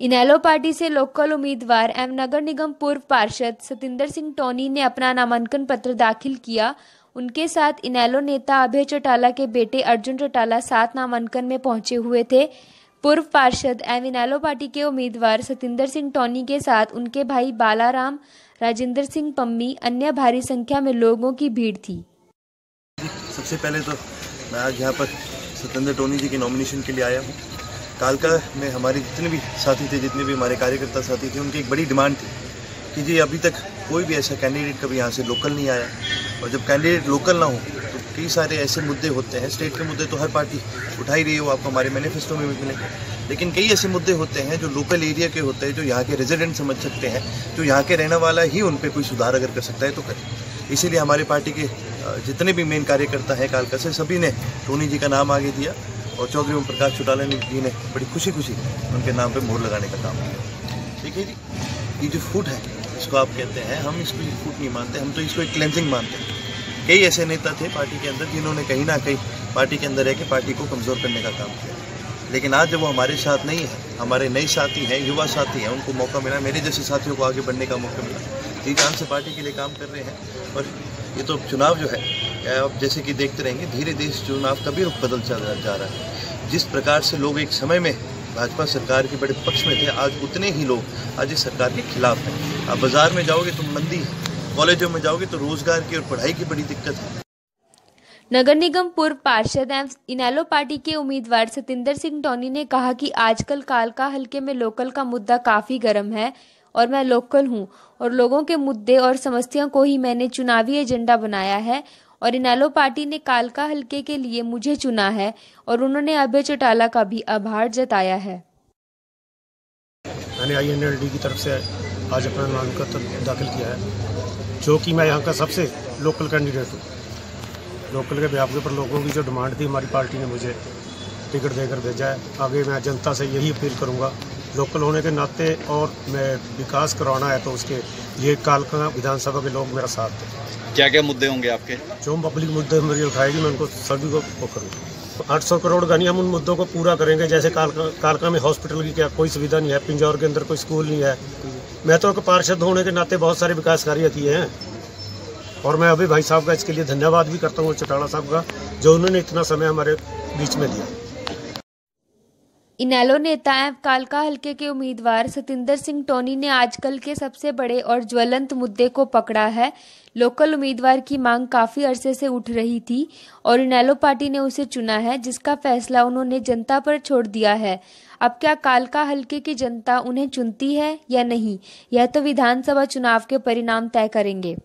इनेलो party से local उम्मीदवार एवं नगर निगम पूर्व पार्षद सतिंदर सिंह टोनी ने अपना नामांकन पत्र दाखिल किया। उनके साथ इनेलो नेता अभय चौटाला के बेटे अर्जुन चौटाला सात नामांकन में पहुँचे हुए थे। पूर्व पार्षद एवं इनेलो पार्टी के उम्मीदवार सतिंदर सिंह टोनी के साथ उनके भाई बालाराम, राजेंद्र सिंह पम्मी, अन्य भारी संख्या में लोगों की भीड़ थी। सबसे पहले तो मैं आज यहाँ पर सत्येंद्र टोनी जी की नॉमिनेशन के लिए आया हूँ। कालका में हमारे जितने भी साथी थे, जितने भी हमारे कार्यकर्ता साथी थे, उनकी एक बड़ी डिमांड थी कि जी अभी तक कोई भी ऐसा कैंडिडेट कभी यहाँ से लोकल नहीं आया। और जब कैंडिडेट लोकल ना हो तो कई सारे ऐसे मुद्दे होते हैं। स्टेट के मुद्दे तो हर पार्टी उठा ही रही है वो आपको हमारे मैनिफेस्टो में भी मिलेंगे लेकिन कई ऐसे मुद्दे होते हैं जो लोकल एरिया के होते हैं, जो यहाँ के रेजिडेंट समझ सकते हैं, जो यहाँ के रहने वाला ही उन पर कोई सुधार अगर कर सकता है तो करें। इसीलिए हमारी पार्टी के जितने भी मेन कार्यकर्ता हैं कालका से सभी ने टोनी जी का नाम आगे दिया। और चौधरी ओम प्रकाश चौटाला जी ने बड़ी खुशी खुशी उनके नाम पे मोहर लगाने का काम किया। देखिए जी, ये जो फूट है, इसको आप कहते हैं, हम इसको फूट नहीं मानते, हम तो इसको एक क्लेंसिंग मानते हैं। कई ऐसे नेता थे पार्टी के अंदर जिन्होंने कहीं ना कहीं पार्टी के अंदर रह के पार्टी को कमज़ोर करने का काम किया। लेकिन आज जब वो हमारे साथ नहीं है, हमारे नए साथी हैं, युवा साथी हैं, उनको मौका मिला, मेरे जैसे साथियों को आगे बढ़ने का मौका मिला। जी, जान से पार्टी के लिए काम कर रहे हैं, और ये तो चुनाव जो है अब जैसे कि देखते रहेंगे, धीरे धीरे चुनाव का भी रुख बदल जा रहा है। जिस प्रकार से लोग एक समय में भाजपा सरकार के बड़े पक्ष में थे, आज उतने ही लोग आज इस सरकार के खिलाफ हैं। आप बाज़ार में जाओगे तो मंदी है, कॉलेजों में जाओगे तो रोज़गार की और पढ़ाई की बड़ी दिक्कत है। नगर निगम पूर्व पार्षद एवं इनेलो पार्टी के उम्मीदवार सतिंदर सिंह टोनी ने कहा कि आजकल कालका हल्के में लोकल का मुद्दा काफ़ी गर्म है और मैं लोकल हूँ और लोगों के मुद्दे और समस्याओं को ही मैंने चुनावी एजेंडा बनाया है और इनेलो पार्टी ने कालका हल्के के लिए मुझे चुना है और उन्होंने अभय चौटाला का भी आभार जताया है। मैंने आईएनएलडी की तरफ़ से आज अपना नामांकन दाखिल किया है, जो कि मैं यहाँ का सबसे लोकल कैंडिडेट हूँ। लोकल के व्याप पर लोगों की जो डिमांड थी, हमारी पार्टी ने मुझे टिकट देकर भेजा है। आगे मैं जनता से यही अपील करूँगा लोकल होने के नाते और मैं विकास करवाना है तो उसके ये कालका विधानसभा के लोग मेरा साथ दें। क्या क्या मुद्दे होंगे आपके? जो पब्लिक मुद्दे मेरी उठाएगी मैं उनको सभी को वो करूँगा। आठ सौ करोड़ का नहीं हम उन मुद्दों को पूरा करेंगे जैसे कालका कालका में हॉस्पिटल की क्या कोई सुविधा नहीं है पिंजौर के अंदर कोई स्कूल नहीं है। मैं तो एक पार्षद होने के नाते बहुत सारे विकास कार्य किए हैं। और मैं अभी भाई साहब का इसके लिए धन्यवाद भी करता हूँ चौटाला साहब का जो उन्होंने इतना समय हमारे बीच में दिया। इनेलो नेता एवं कालका हल्के के उम्मीदवार सतिंदर सिंह टोनी ने आजकल के सबसे बड़े और ज्वलंत मुद्दे को पकड़ा है। लोकल उम्मीदवार की मांग काफ़ी अरसे से उठ रही थी और इनेलो पार्टी ने उसे चुना है, जिसका फैसला उन्होंने जनता पर छोड़ दिया है। अब क्या कालका हल्के की जनता उन्हें चुनती है या नहीं? यह तो विधानसभा चुनाव के परिणाम तय करेंगे।